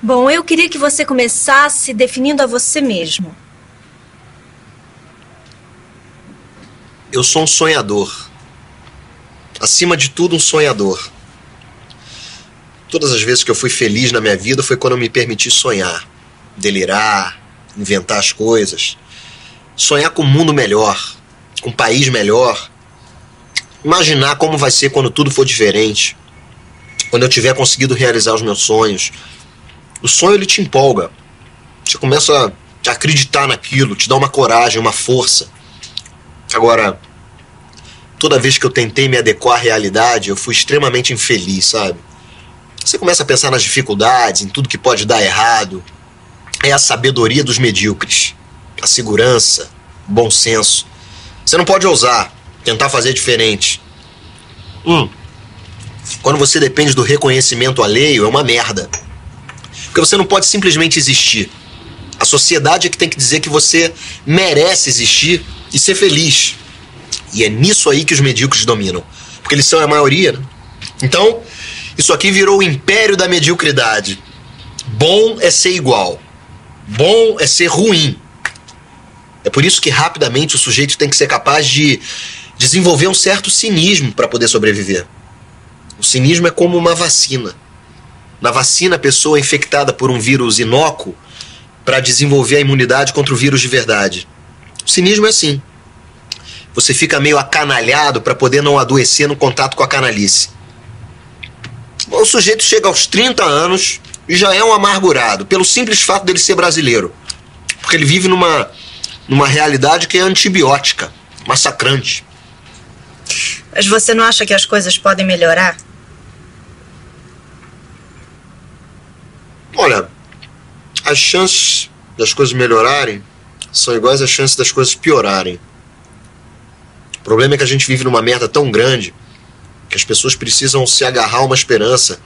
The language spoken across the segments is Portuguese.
Bom, eu queria que você começasse definindo a você mesmo. Eu sou um sonhador. Acima de tudo, um sonhador. Todas as vezes que eu fui feliz na minha vida foi quando eu me permiti sonhar, delirar, inventar as coisas. Sonhar com um mundo melhor, com um país melhor. Imaginar como vai ser quando tudo for diferente. Quando eu tiver conseguido realizar os meus sonhos. O sonho ele te empolga. Você começa a acreditar naquilo, te dá uma coragem, uma força. Agora, toda vez que eu tentei me adequar à realidade, eu fui extremamente infeliz, sabe? Você começa a pensar nas dificuldades, em tudo que pode dar errado. É a sabedoria dos medíocres, a segurança, o bom senso. Você não pode ousar, tentar fazer diferente. Hum. Quando você depende do reconhecimento alheio, é uma merda. Porque você não pode simplesmente existir. A sociedade é que tem que dizer que você merece existir e ser feliz. E é nisso aí que os medíocres dominam. Porque eles são a maioria, né? Então, isso aqui virou o império da mediocridade. Bom é ser igual. Bom é ser ruim. É por isso que rapidamente o sujeito tem que ser capaz de desenvolver um certo cinismo para poder sobreviver. O cinismo é como uma vacina. Na vacina, a pessoa é infectada por um vírus inócuo para desenvolver a imunidade contra o vírus de verdade. O cinismo é assim. Você fica meio acanalhado para poder não adoecer no contato com a canalice. O sujeito chega aos 30 anos e já é um amargurado, pelo simples fato dele ser brasileiro. Porque ele vive numa, numa realidade que é antibiótica, massacrante. Mas você não acha que as coisas podem melhorar? Olha, as chances das coisas melhorarem são iguais às chances das coisas piorarem. O problema é que a gente vive numa merda tão grande que as pessoas precisam se agarrar a uma esperança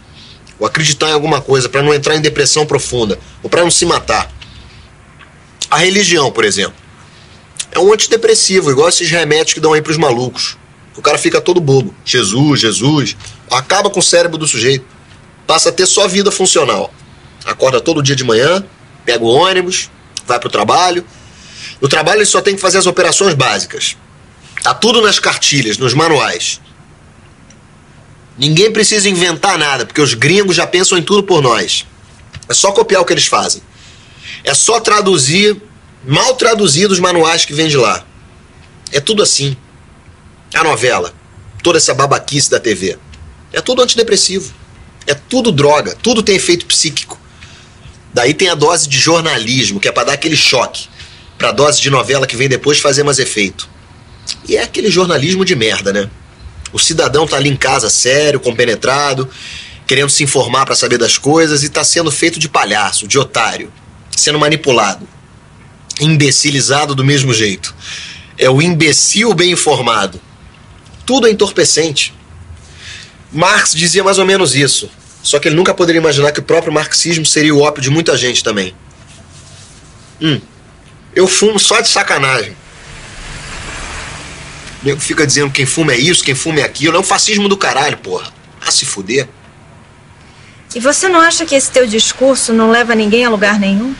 ou acreditar em alguma coisa para não entrar em depressão profunda ou para não se matar. A religião, por exemplo, é um antidepressivo, igual esses remédios que dão aí para os malucos. O cara fica todo bobo. Jesus, Jesus. Acaba com o cérebro do sujeito. Passa a ter só vida funcional. Acorda todo dia de manhã, pega o ônibus, vai pro trabalho. No trabalho ele só tem que fazer as operações básicas. Tá tudo nas cartilhas, nos manuais. Ninguém precisa inventar nada, porque os gringos já pensam em tudo por nós. É só copiar o que eles fazem. É só traduzir, mal traduzir os manuais que vem de lá. É tudo assim. A novela, toda essa babaquice da TV. É tudo antidepressivo. É tudo droga, tudo tem efeito psíquico. Daí tem a dose de jornalismo, que é para dar aquele choque. Pra dose de novela que vem depois fazer mais efeito. E é aquele jornalismo de merda, né? O cidadão tá ali em casa sério, compenetrado, querendo se informar para saber das coisas e tá sendo feito de palhaço, de otário, sendo manipulado, imbecilizado do mesmo jeito. É o imbecil bem informado. Tudo é entorpecente. Marx dizia mais ou menos isso. Só que ele nunca poderia imaginar que o próprio marxismo seria o ópio de muita gente também. Hum, eu fumo só de sacanagem. O nego fica dizendo quem fuma é isso, quem fuma é aquilo. É um fascismo do caralho, porra. Ah, se fuder. E você não acha que esse teu discurso não leva ninguém a lugar nenhum?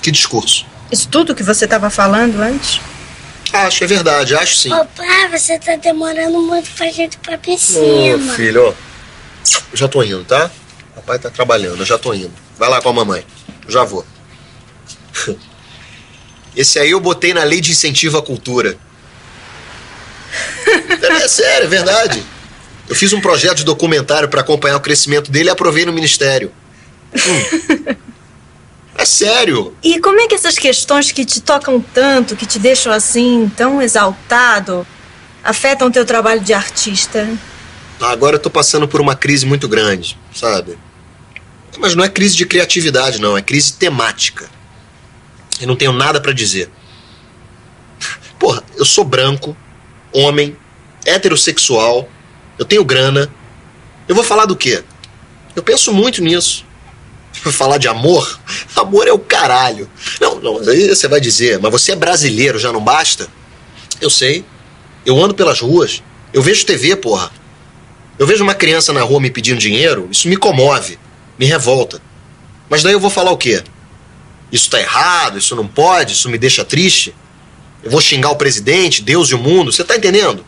Que discurso? Isso tudo que você estava falando antes? Acho, é verdade, acho sim. Papai, você tá demorando muito pra gente ir pra piscina. Ô, filho, ó. Eu já tô indo, tá? Papai tá trabalhando, eu já tô indo. Vai lá com a mamãe. Eu já vou. Esse aí eu botei na lei de incentivo à cultura. É, sério, é verdade. Eu fiz um projeto de documentário para acompanhar o crescimento dele e aprovei no ministério. Hum. É sério. E como é que essas questões que te tocam tanto, que te deixam assim, tão exaltado, afetam teu trabalho de artista? Agora eu tô passando por uma crise muito grande, sabe? Mas não é crise de criatividade, não, é crise temática. Eu não tenho nada para dizer. Porra, eu sou branco, homem, heterossexual, eu tenho grana. Eu vou falar do quê? Eu penso muito nisso. Falar de amor? Amor é o caralho. Não, não, aí você vai dizer, mas você é brasileiro, já não basta? Eu sei. Eu ando pelas ruas. Eu vejo TV, porra. Eu vejo uma criança na rua me pedindo dinheiro, isso me comove, me revolta. Mas daí eu vou falar o quê? Isso tá errado, isso não pode, isso me deixa triste. Eu vou xingar o presidente, Deus e o mundo, você tá entendendo?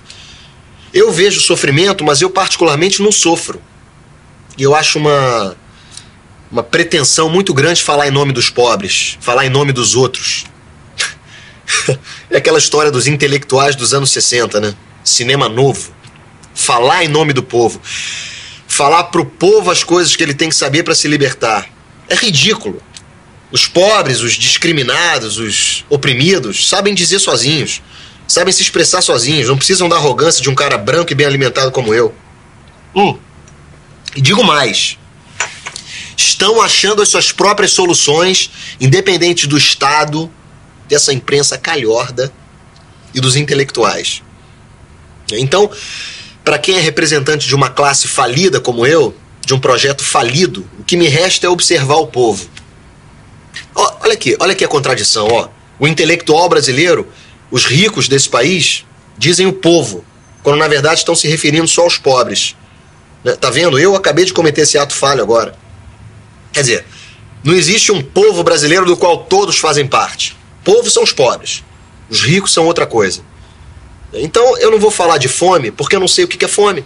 Eu vejo sofrimento, mas eu particularmente não sofro. E eu acho uma uma pretensão muito grande falar em nome dos pobres, falar em nome dos outros. é aquela história dos intelectuais dos anos 60, né? Cinema novo. Falar em nome do povo. Falar pro povo as coisas que ele tem que saber para se libertar. É ridículo. Os pobres, os discriminados, os oprimidos sabem dizer sozinhos, sabem se expressar sozinhos, não precisam da arrogância de um cara branco e bem alimentado como eu. Hum. E digo mais: estão achando as suas próprias soluções, independente do Estado, dessa imprensa calhorda e dos intelectuais. Então, para quem é representante de uma classe falida como eu, de um projeto falido, o que me resta é observar o povo olha aqui, olha aqui a contradição, ó. O intelectual brasileiro, os ricos desse país, dizem o povo, quando na verdade estão se referindo só aos pobres. Né? Tá vendo? Eu acabei de cometer esse ato falho agora. Quer dizer, não existe um povo brasileiro do qual todos fazem parte. Povo são os pobres. Os ricos são outra coisa. Então eu não vou falar de fome porque eu não sei o que é fome,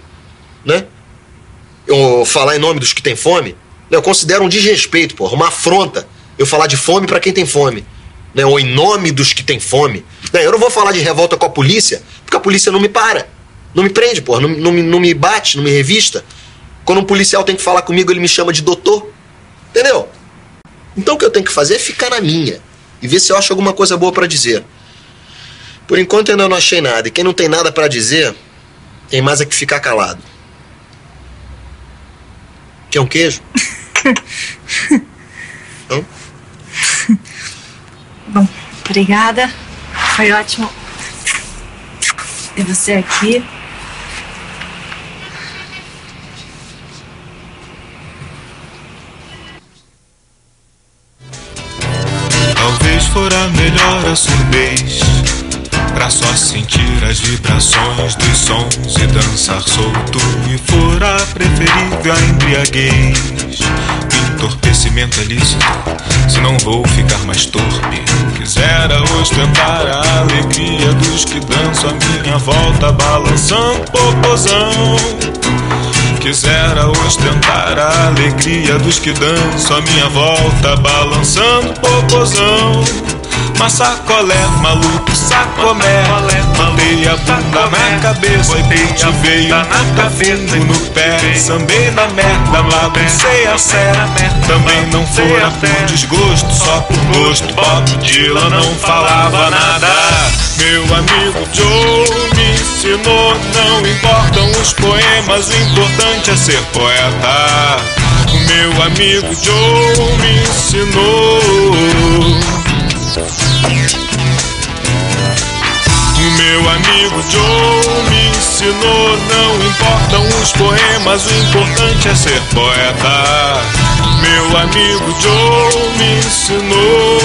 né? Eu falar em nome dos que têm fome, eu considero um desrespeito, porra, uma afronta eu falar de fome para quem tem fome, né? ou em nome dos que têm fome. Eu não vou falar de revolta com a polícia, porque a polícia não me para, não me prende, porra, não, não, não me bate, não me revista. Quando um policial tem que falar comigo, ele me chama de doutor. Entendeu? Então o que eu tenho que fazer é ficar na minha e ver se eu acho alguma coisa boa para dizer. Por enquanto eu ainda não achei nada, e quem não tem nada para dizer, tem mais é que ficar calado. Quer um queijo? Não? Bom, obrigada. Foi ótimo ter você aqui. Talvez fora melhor a surdez Pra só sentir as vibrações dos sons e dançar solto E fora preferível a embriaguez entorpecimento é lícito, se não vou ficar mais torpe. Quisera ostentar a alegria dos que dançam à minha volta, balançando popozão. Quisera ostentar a alegria dos que dançam à minha volta, balançando popozão. Mas sacolé, maluco, sacomé. Mandei a bunda na cabeça E te veio cabeça no pé. Sambei na merda, baguncei a serra Também não fora por desgosto Só por gosto. Bob Dylan não falava nada. Meu amigo Joe me ensinou Não importam os poemas O importante é ser poeta. Meu amigo Joe me ensinou amigo Joe me ensinou: não importam os poemas, o importante é ser poeta. Meu amigo Joe me ensinou.